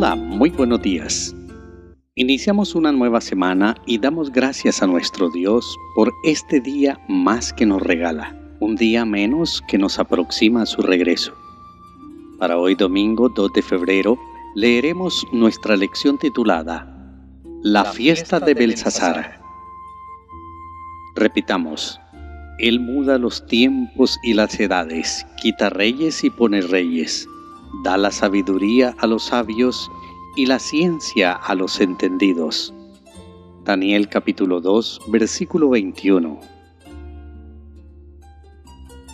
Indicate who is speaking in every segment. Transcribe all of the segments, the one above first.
Speaker 1: muy buenos días. Iniciamos una nueva semana y damos gracias a nuestro Dios por este día más que nos regala, un día menos que nos aproxima a su regreso. Para hoy domingo 2 de febrero leeremos nuestra lección titulada La, fiesta, de Belsasar. Repitamos, Él muda los tiempos y las edades, quita reyes y pone reyes da la sabiduría a los sabios y la ciencia a los entendidos. Daniel capítulo 2, versículo 21.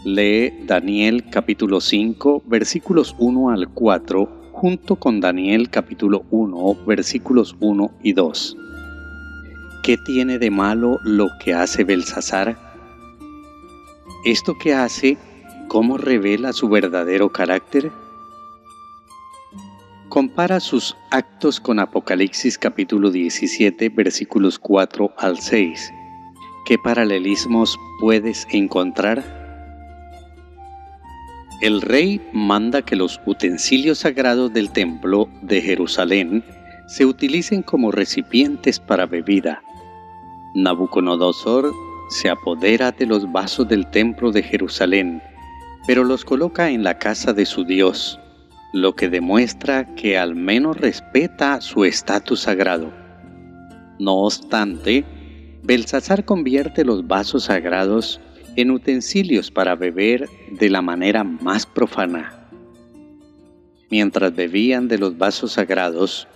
Speaker 1: Lee Daniel capítulo 5, versículos 1 al 4, junto con Daniel capítulo 1, versículos 1 y 2. ¿Qué tiene de malo lo que hace Belsasar? ¿Esto que hace, cómo revela su verdadero carácter? Compara sus actos con Apocalipsis capítulo 17 versículos 4 al 6. ¿Qué paralelismos puedes encontrar? El rey manda que los utensilios sagrados del templo de Jerusalén se utilicen como recipientes para bebida. Nabucodonosor se apodera de los vasos del templo de Jerusalén, pero los coloca en la casa de su Dios lo que demuestra que al menos respeta su estatus sagrado. No obstante, Belsasar convierte los vasos sagrados en utensilios para beber de la manera más profana. Mientras bebían de los vasos sagrados,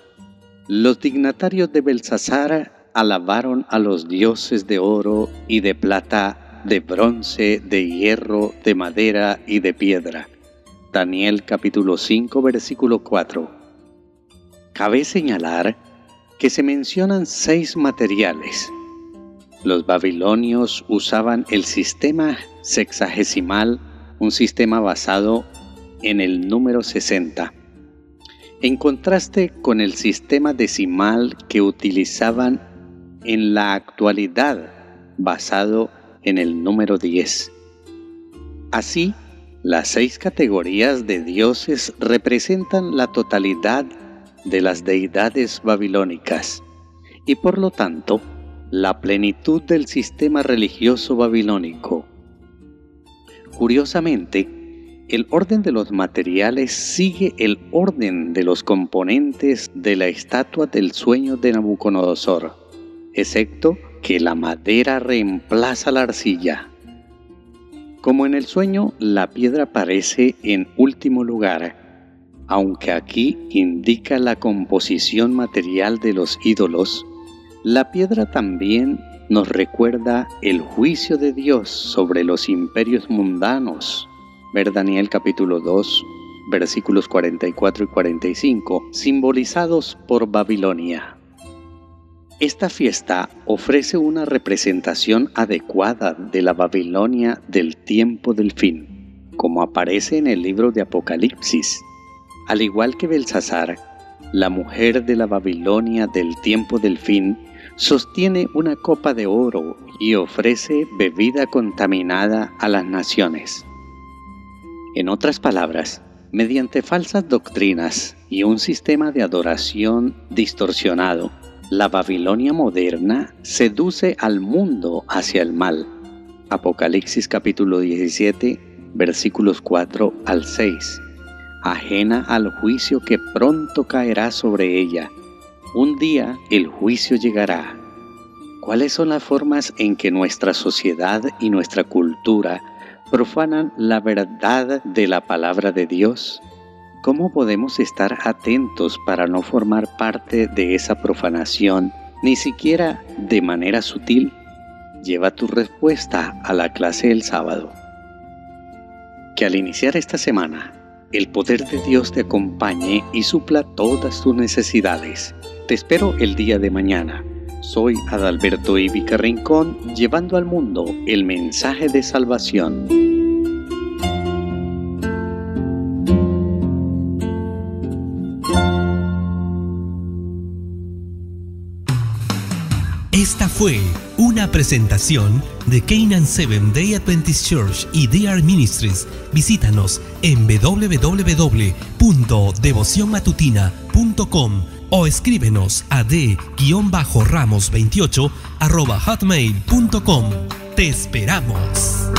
Speaker 1: los dignatarios de Belsasar alabaron a los dioses de oro y de plata, de bronce, de hierro, de madera y de piedra Daniel capítulo 5 versículo 4. Cabe señalar que se mencionan seis materiales. Los babilonios usaban el sistema sexagesimal, un sistema basado en el número 60, en contraste con el sistema decimal que utilizaban en la actualidad, basado en el número 10. Así, las seis categorías de dioses representan la totalidad de las deidades babilónicas y por lo tanto la plenitud del sistema religioso babilónico. Curiosamente, el orden de los materiales sigue el orden de los componentes de la estatua del sueño de Nabucodonosor, excepto que la madera reemplaza la arcilla. Como en el sueño, la piedra aparece en último lugar, aunque aquí indica la composición material de los ídolos, la piedra también nos recuerda el juicio de Dios sobre los imperios mundanos. Ver Daniel capítulo 2, versículos 44 y 45, simbolizados por Babilonia. Esta fiesta ofrece una representación adecuada de la Babilonia del tiempo del fin, como aparece en el libro de Apocalipsis. Al igual que Belsasar, la mujer de la Babilonia del tiempo del fin sostiene una copa de oro y ofrece bebida contaminada a las naciones. En otras palabras, mediante falsas doctrinas y un sistema de adoración distorsionado, la Babilonia moderna seduce al mundo hacia el mal. Apocalipsis capítulo 17 versículos 4 al 6. Ajena al juicio que pronto caerá sobre ella. Un día el juicio llegará. ¿Cuáles son las formas en que nuestra sociedad y nuestra cultura profanan la verdad de la palabra de Dios? ¿Cómo podemos estar atentos para no formar parte de esa profanación, ni siquiera de manera sutil? Lleva tu respuesta a la clase del sábado. Que al iniciar esta semana, el poder de Dios te acompañe y supla todas tus necesidades. Te espero el día de mañana. Soy Adalberto Ivica Rincón, llevando al mundo el mensaje de salvación.
Speaker 2: Esta fue una presentación de Canaan Seven Day Adventist Church y DR Ministries. Visítanos en www.devocionmatutina.com o escríbenos a d-ramos28 hotmail.com. Te esperamos.